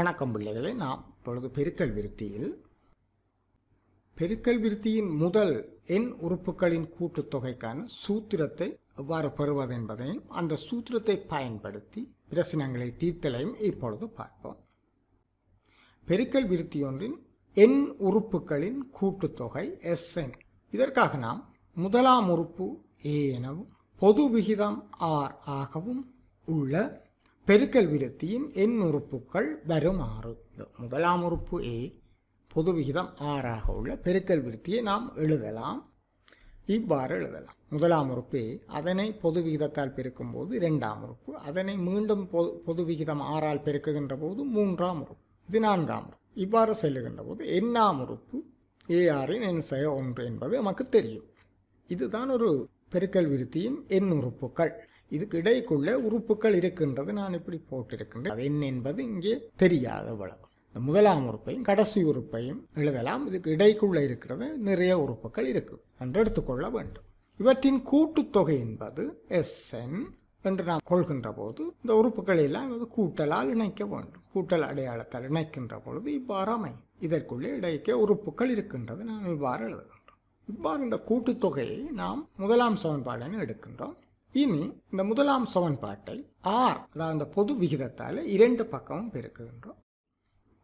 வணக்கம் பிள்ளைகளே. நாம் இப்பொழுது பெருக்கல் விருத்தியில். பெருக்கல் விருத்தியின் முதல் எண் உறுப்புகளின் கூட்டுத்தொகைக்கான சூத்திரத்தை எவ்வாறு பெறுவது என்பதையும் அந்த சூத்திரத்தை பயன்படுத்தி பிரசனங்களை தீர்த்தலையும் இப்பொழுது பார்ப்போம். பெருக்கல் விருத்தி ஒன்றின் எண் உறுப்புகளின் கூட்டுத்தொகை எஸ்என் இதற்காக நாம் முதலாம் உறுப்பு ஏ எனவும் பொது விகிதம் ஆர் ஆகவும் உள்ள பெருக்கல் விருத்தியின் எண் உறுப்புகள் வருமாறு. முதலாம் உறுப்பு ஏ. பொது விகிதம் ஆறாக உள்ள பெருக்கல் விருத்தியை நாம் எழுதலாம். இவ்வாறு எழுதலாம். முதலாம் உறுப்பு ஏ. அதனை பொது விகிதத்தால் பெருக்கும்போது இரண்டாம் உறுப்பு. அதனை மீண்டும் பொது பொது விகிதம் ஆறால் பெருக்குகின்ற போது மூன்றாம் உறுப்பு. இது நான்காம் உறுப்பு. இவ்வாறு செல்லுகின்ற போது எண்ணாம் உறுப்பு. ஏஆரின் எண் செய ஒன்று என்பது நமக்கு தெரியும். இதுதான் ஒரு பெருக்கல் விருத்தியின் எண் உறுப்புகள். இதுக்கு இடைக்குள்ள உறுப்புகள் இருக்கின்றது. நான் இப்படி போட்டிருக்கின்றேன். அது என்ன என்பது இங்கே தெரியாத அவ்வளவு இந்த முதலாம் உறுப்பையும் கடைசி உறுப்பையும் எழுதலாம். இதுக்கு இடைக்குள்ள இருக்கிறது நிறைய உறுப்புகள் இருக்குது என்று எடுத்துக்கொள்ள வேண்டும். இவற்றின் கூட்டுத்தொகை என்பது எஸ்என் என்று நாம் கொள்கின்ற போது இந்த உறுப்புகளை எல்லாம் கூட்டலால் இணைக்க வேண்டும். கூட்டல் அடையாளத்தால் இணைக்கின்ற பொழுது இவ்வாறு அமையும். இதற்குள்ளே இடைக்க உறுப்புகள் இருக்கின்றது. நாம் இவ்வாறு எழுதுகின்றோம் இவ்வாறு இந்த கூட்டுத்தொகையை நாம் முதலாம் சமன்பாடுன்னு எடுக்கின்றோம். இனி இந்த முதலாம் சமன்பாட்டை ஆர் அதாவது அந்த பொது விகிதத்தால் இரண்டு பக்கமும் பெருக்குகின்றோம்.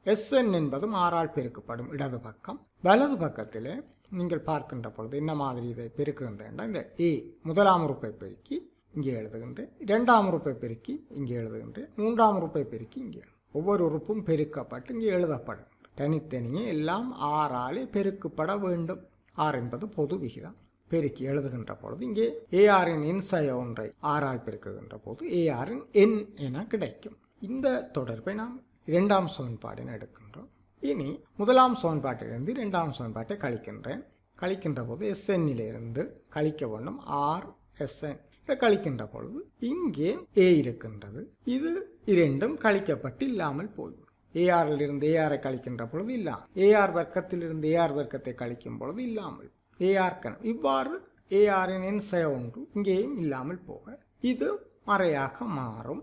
எஸ்என் என்பதும் ஆறால் பெருக்கப்படும் இடது பக்கம். வலது பக்கத்தில் நீங்கள் பார்க்கின்ற பொழுது என்ன மாதிரி இதை பெருக்குகின்றேன் இந்த ஏ முதலாம் உறுப்பை பெருக்கி இங்கே எழுதுகின்றேன். இரண்டாம் உறுப்பை பெருக்கி இங்கே எழுதுகின்றேன். மூன்றாம் உறுப்பை பெருக்கி இங்கே ஒவ்வொரு உறுப்பும் பெருக்கப்பட்டு இங்கே எழுதப்படுகின்ற தனித்தனியே எல்லாம் ஆறாலே பெருக்கப்பட வேண்டும். ஆர் என்பது பொது விகிதம். பெருக்கி எழுதுகின்ற பொழுது இங்கே ஏஆரின் இன்சய ஒன்றை ஆறால் பெருக்குகின்ற போது ஏஆரின் என் என கிடைக்கும். இந்த தொடர்பை நாம் இரண்டாம் சமன்பாடு எடுக்கின்றோம். இனி முதலாம் சமன்பாட்டிலிருந்து இரண்டாம் சமன்பாட்டை கழிக்கின்றேன். கழிக்கின்ற போது எஸ்என்னிலிருந்து கழிக்க வேண்டும். ஆர் எஸ்என் இதை கழிக்கின்ற பொழுது இங்கே ஏ இருக்கின்றது. இது இரண்டும் கழிக்கப்பட்டு இல்லாமல் போய்விடும். ஏஆரில் இருந்து ஏஆரை கழிக்கின்ற பொழுது இல்லாமல். ஏஆர் வர்க்கத்திலிருந்து ஏஆர் வர்க்கத்தை கழிக்கும் பொழுது இல்லாமல் ஏஆர் கணம் இவ்வாறு ஏஆரின் எண் செய ஒன்று இங்கேயும் இல்லாமல் போக. இது மறையாக மாறும்.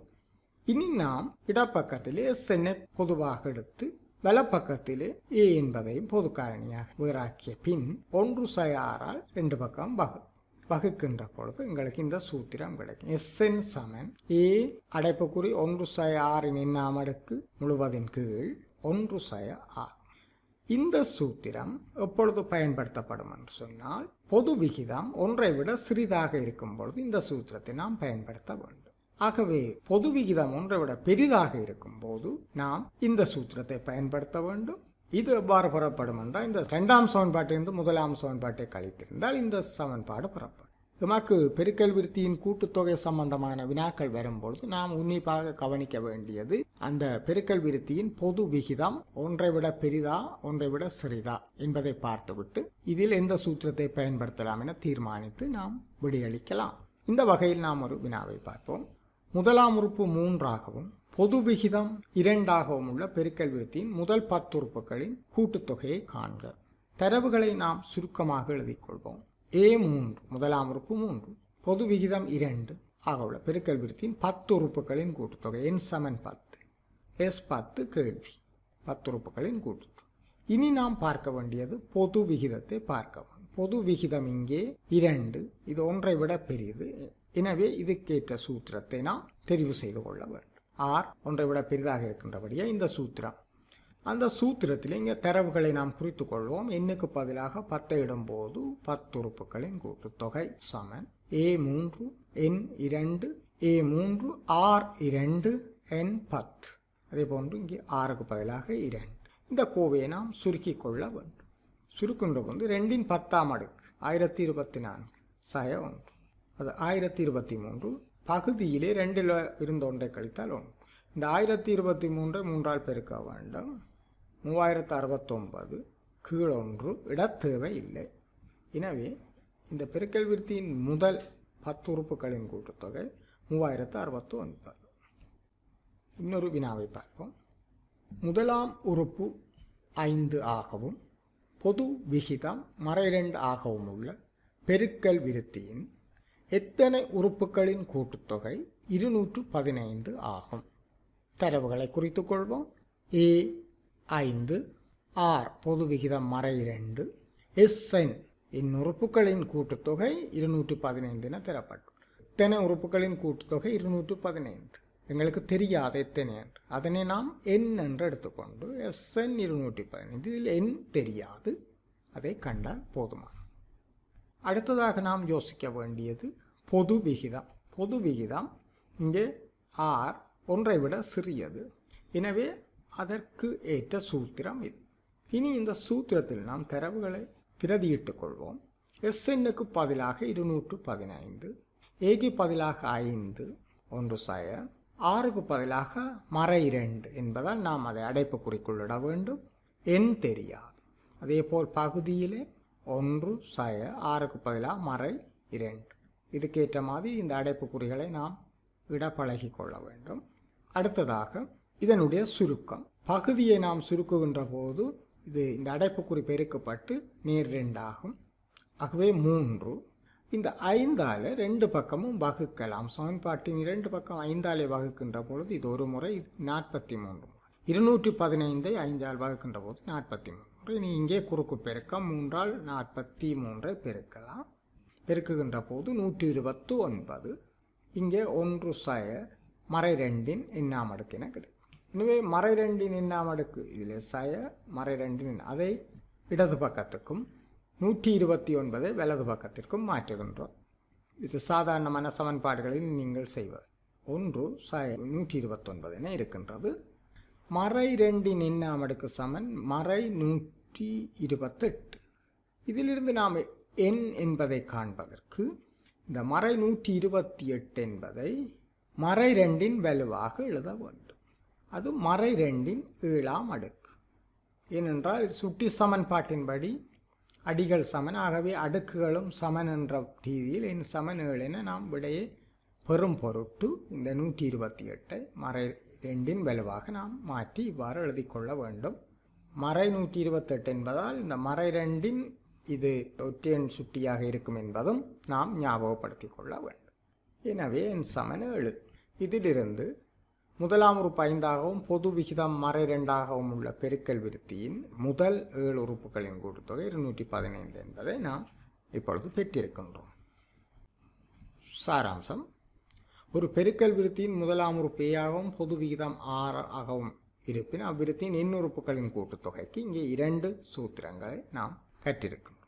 இனி நாம் இடப்பக்கத்திலே எஸ் எண்ணை பொதுவாக எடுத்து வலப்பக்கத்திலே ஏ என்பதையும் பொது காரணியாக வேறாக்கிய பின் ஒன்று சயாரால் ரெண்டு பக்கம் வகு. வகுக்கின்ற பொழுது எங்களுக்கு இந்த சூத்திரம் கிடைக்கும். எஸ்என் சமன் ஏ அடைப்புக்குறி ஒன்று சய ஆறின் எண்ணாம் அடுக்கு முழுவதின் கீழ் ஒன்று சய ஆறு இந்த சூத்திரம் எப்பொழுது பயன்படுத்தப்படும் என்று சொன்னால் பொது விகிதம் ஒன்றை விட சிறிதாக இருக்கும் பொழுது இந்த சூத்திரத்தை நாம் பயன்படுத்த வேண்டும். ஆகவே பொது விகிதம் ஒன்றை விட பெரிதாக இருக்கும் போது நாம் இந்த சூத்திரத்தை பயன்படுத்த வேண்டும். இது எவ்வாறு புறப்படும் என்றால் இந்த இரண்டாம் சமன்பாட்டிலிருந்து முதலாம் சமன்பாட்டை கழித்திருந்தால் இந்த சமன்பாடு புறப்படும். எமக்கு பெருக்கல் விருத்தியின் கூட்டுத்தொகை சம்பந்தமான வினாக்கள் வரும்பொழுது நாம் உன்னிப்பாக கவனிக்க வேண்டியது அந்த பெருக்கல் விருத்தியின் பொது விகிதம் ஒன்றை விட பெரிதா ஒன்றை விட சிறிதா என்பதை பார்த்துவிட்டு இதில் எந்த சூத்திரத்தை பயன்படுத்தலாம் என தீர்மானித்து நாம் விடையளிக்கலாம். இந்த வகையில் நாம் ஒரு வினாவை பார்ப்போம். முதலாம் உறுப்பு மூன்றாகவும் பொது விகிதம் இரண்டாகவும் உள்ள பெருக்கல் விருத்தியின் முதல் பத்து உறுப்புகளின் கூட்டுத்தொகையை காண்க. தரவுகளை நாம் சுருக்கமாக எழுதிக்கொள்வோம் ஏ மூன்று முதலாம் உறுப்பு மூன்று. பொது விகிதம் இரண்டு. ஆக உள்ள பெருக்கல் விருத்தியின் பத்து உறுப்புகளின் கூட்டுத்தொகை. என் சமன் பத்து. எஸ் பத்து கேள்வி. பத்து உறுப்புகளின் கூட்டுத்தொகை. இனி நாம் பார்க்க வேண்டியது பொது விகிதத்தை பார்க்க வேண்டும். பொது விகிதம் இங்கே இரண்டு. இது ஒன்றை விட பெரியது. எனவே இதுக்கேற்ற சூத்திரத்தை நாம் தெரிவு செய்து கொள்ள வேண்டும். ஆர் ஒன்றை விட பெரிதாக இருக்கின்றபடியே இந்த சூத்திரம். அந்த சூத்திரத்தில் இங்கே தரவுகளை நாம் குறித்து கொள்வோம் எண்ணுக்கு பதிலாக பத்தை இடும்போது பத்து உறுப்புகளின் கூட்டுத்தொகை சமன். ஏ மூன்று என் இரண்டு ஏ மூன்று ஆர் இரண்டு என் பத்து. அதே போன்று இங்கே ஆறுக்கு பதிலாக இரண்டு. இந்த கோவையை நாம் சுருக்கிக் கொள்ள வேண்டும். சுருக்குன்ற போது ரெண்டின் பத்தாம் அடுக்கு ஆயிரத்தி இருபத்தி நான்கு சய ஒன்று. அது ஆயிரத்தி இருபத்தி மூன்று பகுதியிலே ரெண்டில் இருந்த ஒன்றை கழித்தால் ஒன்று. இந்த ஆயிரத்தி இருபத்தி மூன்றை மூன்றால் பெருக்க வேண்டும். மூவாயிரத்து அறுபத்தொன்பது கீழொன்று இடத்தேவை இல்லை எனவே இந்த பெருக்கல் விருத்தியின் முதல் பத்து உறுப்புகளின் கூட்டுத்தொகை மூவாயிரத்து அறுபத்து ஒன்பது இன்னொரு வினாவை பார்ப்போம். முதலாம் உறுப்பு ஐந்து ஆகவும் பொது விகிதம் மறைரெண்டு ஆகவும் உள்ள பெருக்கல் விருத்தியின் எத்தனை உறுப்புகளின் கூட்டுத்தொகை இருநூற்று பதினைந்து ஆகும். தரவுகளை குறித்துக் கொள்வோம். ஏ ஐந்து ஆர் பொது விகிதம் மறை இரண்டு எஸ்என் இந்நுறுப்புகளின் கூட்டுத்தொகை இருநூற்றி பதினைந்து என தரப்பட்டுள்ளது. இத்தனை உறுப்புகளின் கூட்டுத்தொகை இருநூற்று பதினைந்து. எங்களுக்கு தெரியாது எத்தனை என்று. அதனை நாம் என் என்று எடுத்துக்கொண்டு எஸ்என் இருநூற்றி பதினைந்து இதில் என் தெரியாது. அதை கண்டால் போதுமான அடுத்ததாக நாம் யோசிக்க வேண்டியது பொது விகிதம். பொது விகிதம் இங்கே ஆர் ஒன்றை விட சிறியது. எனவே அதற்கு ஏற்ற சூத்திரம் இது. இனி இந்த சூத்திரத்தில் நாம் தரவுகளை பிரதியிட்டுக் கொள்வோம். எஸ்என்னுக்கு பதிலாக இருநூற்று பதினைந்து ஏக்கு பதிலாக ஐந்து ஒன்று சய ஆறுக்கு பதிலாக மறை இரண்டு என்பதால் நாம் அதை அடைப்பு குறிக்குள்ளிட வேண்டும். எண் தெரியாது. அதேபோல் பகுதியிலே ஒன்று சய ஆறுக்கு பதிலாக மறை இரண்டு. இதுக்கேற்ற மாதிரி இந்த அடைப்புக்குறிகளை நாம் இட பழகி கொள்ள வேண்டும். அடுத்ததாக இதனுடைய சுருக்கம். பகுதியை நாம் சுருக்குகின்ற போது இது இந்த அடைப்புக்குறி பெருக்கப்பட்டு நேர் ரெண்டாகும். ஆகவே மூன்று. இந்த ஐந்தால் ரெண்டு பக்கமும் வகுக்கலாம். சமன்பாட்டின் இரண்டு பக்கம் ஐந்தாலே வகுக்கின்ற பொழுது இது ஒரு முறை இது நாற்பத்தி மூன்று முறை. இருநூற்றி பதினைந்தை ஐந்தால் வகுக்கின்ற போது நாற்பத்தி மூன்று முறை. நீ இங்கே குறுக்கு பெருக்கம். மூன்றால் நாற்பத்தி மூன்றை பெருக்கலாம். பெருக்குகின்ற போது நூற்றி இருபத்து ஒன்பது. இங்கே ஒன்று சய மறை ரெண்டின் எண்ணாம் அடுக்கின கிடைக்கும். எனவே மறை ரெண்டின் அடுக்கு இதில் சய மறை ரெண்டின் அதை இடது பக்கத்துக்கும் நூற்றி இருபத்தி ஒன்பதை வலது பக்கத்திற்கும் மாற்றுகின்றோம். இது சாதாரணமான சமன்பாடுகளில் நீங்கள் செய்வது. ஒன்று சய நூற்றி இருபத்தொன்பது என இருக்கின்றது. மறை ரெண்டின் எண்ணாம் அடுக்கு சமன் மறை நூற்றி இருபத்தெட்டு. இதிலிருந்து நாம் எண் என்பதை காண்பதற்கு இந்த மறை நூற்றி இருபத்தி எட்டு என்பதை மறை ரெண்டின் வலுவாக எழுத வேண்டும். அது மறை ரெண்டின் ஏழாம் அடுக்கு. ஏனென்றால் சுட்டி சமன்பாட்டின்படி அடிகள் சமன். ஆகவே அடுக்குகளும் சமன் என்ற ரீதியில் என் சமன் ஏழு என நாம் விடையை பெரும் பொருட்டு இந்த நூற்றி இருபத்தி எட்டை மறை ரெண்டின் வலுவாக நாம் மாற்றி இவ்வாறு எழுதி கொள்ள வேண்டும். மறை நூற்றி இருபத்தெட்டு என்பதால் இந்த மறை ரெண்டின் இது ஒற்றையன் சுட்டியாக இருக்கும் என்பதும் நாம் ஞாபகப்படுத்திக் கொள்ள வேண்டும். எனவே என் சமன் ஏழு. இதிலிருந்து முதலாம் உறுப்பு ஐந்தாகவும் பொது விகிதம் மறை ரெண்டாகவும் உள்ள பெருக்கல் விருத்தியின் முதல் ஏழு உறுப்புகளின் கூட்டுத்தொகை இருநூற்றி பதினைந்து என்பதை நாம் இப்பொழுது பெற்றிருக்கின்றோம். சாராம்சம். ஒரு பெருக்கல் விருத்தியின் முதலாம் உறுப்பு ஏயாகவும் பொது விகிதம் ஆறு ஆகவும் இருப்பின் அவ்விருத்தியின் எண் கூட்டுத்தொகைக்கு இங்கே இரண்டு சூத்திரங்களை நாம் கற்றிருக்கிறோம்